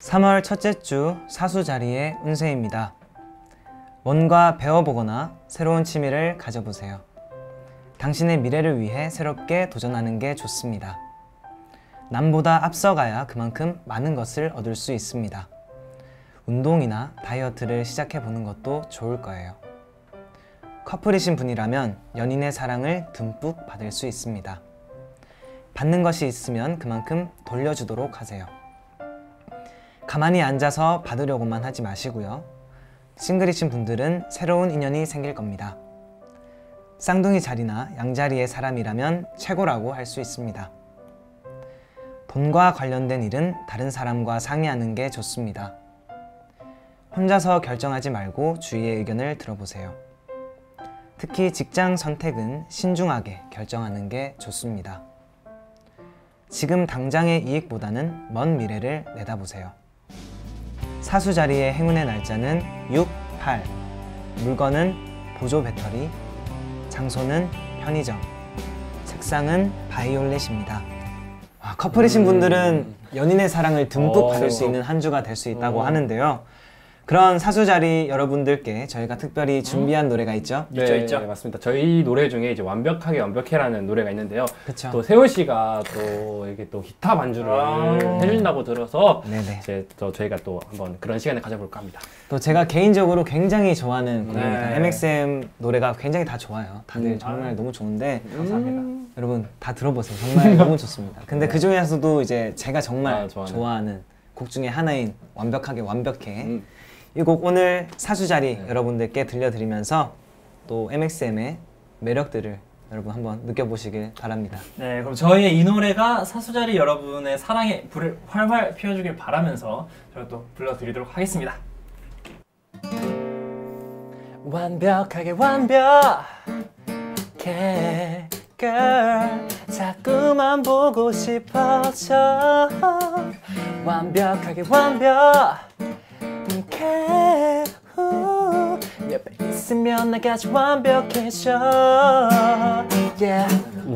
3월 첫째 주 사수 자리의 운세입니다. 뭔가 배워보거나 새로운 취미를 가져보세요. 당신의 미래를 위해 새롭게 도전하는 게 좋습니다. 남보다 앞서가야 그만큼 많은 것을 얻을 수 있습니다. 운동이나 다이어트를 시작해 보는 것도 좋을 거예요. 커플이신 분이라면 연인의 사랑을 듬뿍 받을 수 있습니다. 받는 것이 있으면 그만큼 돌려주도록 하세요. 가만히 앉아서 받으려고만 하지 마시고요. 싱글이신 분들은 새로운 인연이 생길 겁니다. 쌍둥이 자리나 양자리의 사람이라면 최고라고 할 수 있습니다. 돈과 관련된 일은 다른 사람과 상의하는 게 좋습니다. 혼자서 결정하지 말고 주위의 의견을 들어보세요. 특히 직장 선택은 신중하게 결정하는 게 좋습니다. 지금 당장의 이익보다는 먼 미래를 내다보세요. 사수 자리의 행운의 날짜는 6, 8. 물건은 보조 배터리. 장소는 편의점. 색상은 바이올렛입니다. 와, 커플이신 분들은 연인의 사랑을 듬뿍 어. 받을 수 있는 한 주가 될 수 있다고 어. 하는데요. 그런 사수 자리 여러분들께 저희가 특별히 준비한 노래가 있죠. 있죠, 있죠. 네, 맞습니다. 저희 노래 중에 이제 완벽하게 완벽해라는 노래가 있는데요. 그쵸. 또 세훈 씨가 또 이게 또 기타 반주를 아. 해준다고 들어서 네네. 이제 또 저희가 또 한번 그런 시간을 가져볼까 합니다. 또 제가 개인적으로 굉장히 좋아하는 곡입니다. 네. MXM 노래가 굉장히 다 좋아요. 다들 음. 정말 너무 좋은데 감사합니다. 여러분 다 들어보세요. 정말 너무 좋습니다. 근데 그 중에서도 이제 제가 정말 아, 좋아하는. 좋아하는 곡 중에 하나인 완벽하게 완벽해 음. 이 곡 오늘 사수 자리 여러분들께 들려드리면서 또 MXM의 매력들을 여러분 한번 느껴보시길 바랍니다. 네, 그럼 저희의 이 노래가 사수자리 여러분의 사랑의 불을 활활 피워주길 바라면서 저희가 또 불러드리도록 하겠습니다. 완벽하게 완벽해 girl 자꾸만 보고 싶어져 완벽하게 완벽해 후. 옆에 있으면 나까지 완벽해져 yeah.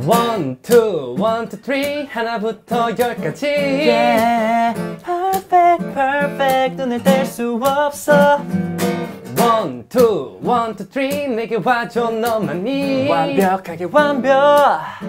One, two, one, two, three 하나부터 열까지 Yeah, perfect, perfect 눈을 뗄 수 없어 One, two, one, two, three 내게 와줘 너만이 완벽하게 완벽해